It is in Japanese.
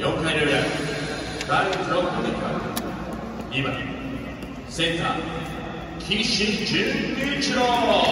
4回の裏第6る2番センター岸純一郎。